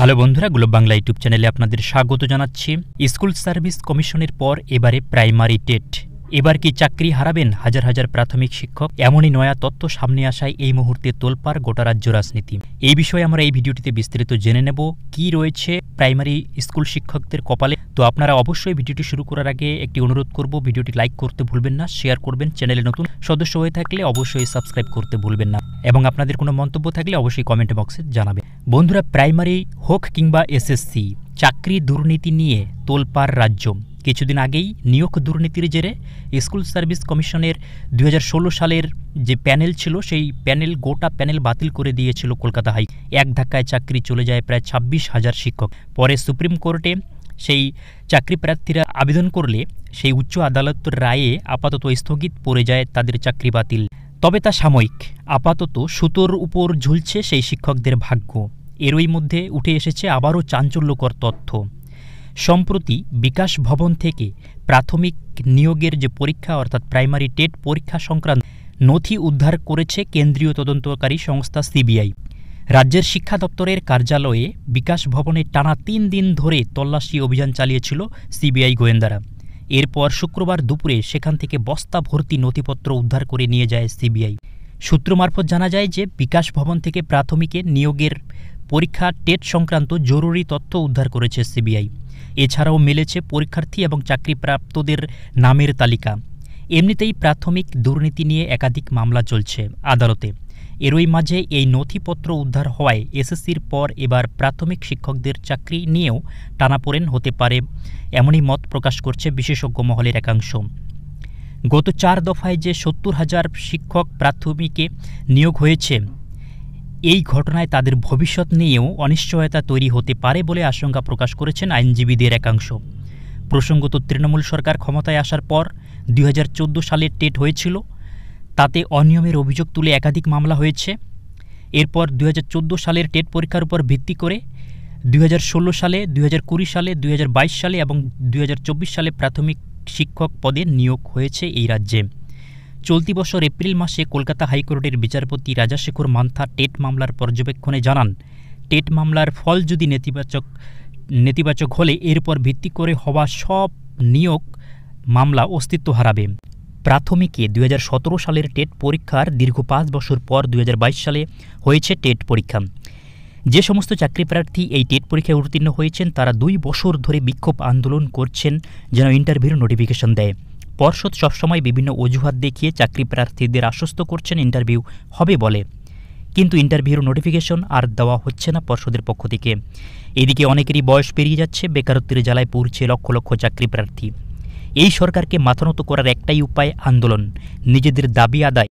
Hello বন্ধুরা, globe Bangla YouTube চ্যানেলে আপনাদের স্বাগত জানাচ্ছি। স্কুল সার্ভিস কমিশনের পর এবারে প্রাইমারি টেট। এবার কি চাকরি হারাবেন হাজার হাজার প্রাথমিক শিক্ষক? এমনই নয়া তথ্য সামনে আসায় এই মুহূর্তে তোলপার গোটা রাজ্য রাজনীতি। এই বিষয়ে আমরা এই ভিডিওটিতে বিস্তারিত জেনে নেব, কি রয়েছে প্রাইমারি স্কুল শিক্ষকদের কপালে? তো আপনারা অবশ্যই ভিডিওটি শুরু করার আগে একটি অনুরোধ করব, ভিডিওটি লাইক করতে ভুলবেন না, শেয়ার করবেন, চ্যানেলে নতুন সদস্য হয়ে থাকলে অবশ্যই সাবস্ক্রাইব করতে ভুলবেন না। এবং আপনাদের কোনো মন্তব্য থাকলে অবশ্যই কমেন্ট বক্সে জানাবেন। বন্ধুরা প্রাইমারি হোক কিংবা এসএসসি, চাকরি দুর্নীতি নিয়ে তোলপাড় রাজ্য। কিছুদিন আগেই নিয়োগ দুর্নীতির জেরে স্কুল সার্ভিস কমিশনের দুই হাজার ষোলো সালের যে প্যানেল ছিল, সেই প্যানেল গোটা প্যানেল বাতিল করে দিয়েছিল কলকাতা হাই। এক ধাক্কায় চাকরি চলে যায় প্রায় ছাব্বিশ হাজার শিক্ষক। পরে সুপ্রিম কোর্টে সেই চাকরি প্রার্থীরা আবেদন করলে সেই উচ্চ আদালতের রায়ে আপাতত স্থগিত পড়ে যায় তাদের চাকরি বাতিল। তবে তা সাময়িক। আপাতত সুতোর উপর ঝুলছে সেই শিক্ষকদের ভাগ্য। এরই মধ্যে উঠে এসেছে আবারও চাঞ্চল্যকর তথ্য। সম্প্রতি বিকাশ ভবন থেকে প্রাথমিক নিয়োগের যে পরীক্ষা, অর্থাৎ প্রাইমারি টেট পরীক্ষা সংক্রান্ত নথি উদ্ধার করেছে কেন্দ্রীয় তদন্তকারী সংস্থা সিবিআই। রাজ্যের শিক্ষা দপ্তরের কার্যালয়ে বিকাশ ভবনে টানা তিন দিন ধরে তল্লাশি অভিযান চালিয়েছিল সিবিআই গোয়েন্দারা। এরপর শুক্রবার দুপুরে সেখান থেকে বস্তা ভর্তি নথিপত্র উদ্ধার করে নিয়ে যায় সিবিআই। সূত্র মারফত জানা যায় যে বিকাশ ভবন থেকে প্রাথমিকে নিয়োগের পরীক্ষা টেট সংক্রান্ত জরুরি তথ্য উদ্ধার করেছে সিবিআই। এছাড়াও মিলেছে পরীক্ষার্থী এবং চাকরিপ্রাপ্তদের নামের তালিকা। এমনিতেই প্রাথমিক দুর্নীতি নিয়ে একাধিক মামলা চলছে আদালতে। এরই মাঝে এই নথিপত্র উদ্ধার হওয়ায় এসএসসির পর এবার প্রাথমিক শিক্ষকদের চাকরি নিয়েও টানাপোড়েন হতে পারে এমনই মত প্রকাশ করছে বিশেষজ্ঞ মহলের একাংশ। গত চার দফায় যে সত্তর হাজার শিক্ষক প্রাথমিকে নিয়োগ হয়েছে এই ঘটনায় তাদের ভবিষ্যৎ নিয়েও অনিশ্চয়তা তৈরি হতে পারে বলে আশঙ্কা প্রকাশ করেছেন আইনজীবীদের একাংশ। প্রসঙ্গত, তৃণমূল সরকার ক্ষমতায় আসার পর দুই সালে টেট হয়েছিল। তাতে অনিয়মের অভিযোগ তুলে একাধিক মামলা হয়েছে। এরপর দুই হাজার চোদ্দ সালের টেট পরীক্ষার উপর ভিত্তি করে দুই হাজার ষোলো সালে, দুই হাজার কুড়ি সালে, দুই হাজার বাইশ সালে এবং দুই হাজার চব্বিশ সালে প্রাথমিক শিক্ষক পদে নিয়োগ হয়েছে এই রাজ্যে। চলতি বছর এপ্রিল মাসে কলকাতা হাইকোর্টের বিচারপতি রাজাশেখর মান্থা টেট মামলার পর্যবেক্ষণে জানান, টেট মামলার ফল যদি নেতিবাচক নেতিবাচক হলে এরপর ভিত্তি করে হওয়া সব নিয়োগ মামলা অস্তিত্ব হারাবে। প্রাথমিকে দুই হাজার সতেরো সালের টেট পরীক্ষার দীর্ঘ পাঁচ বছর পর দু হাজার বাইশ সালে হয়েছে টেট পরীক্ষা। যে সমস্ত চাকরি প্রার্থী এই টেট পরীক্ষায় উত্তীর্ণ হয়েছেন, তারা দুই বছর ধরে বিক্ষোভ আন্দোলন করছেন, যেন ইন্টারভিউর নোটিফিকেশন দেয়। পর্ষদ সবসময় বিভিন্ন অজুহাত দেখিয়ে চাকরি প্রার্থীদের আশ্বস্ত করছেন ইন্টারভিউ হবে বলে। কিন্তু ইন্টারভিউর নোটিফিকেশন আর দেওয়া হচ্ছে না পর্ষদের পক্ষ থেকে। এদিকে অনেকেরই বয়স পেরিয়ে যাচ্ছে, বেকারত্বের জ্বালায় পড়ছে লক্ষ লক্ষ চাকরি প্রার্থী। এই সরকারকে মাথানত করার একটাই উপায় আন্দোলন, নিজেদের দাবি আদায়।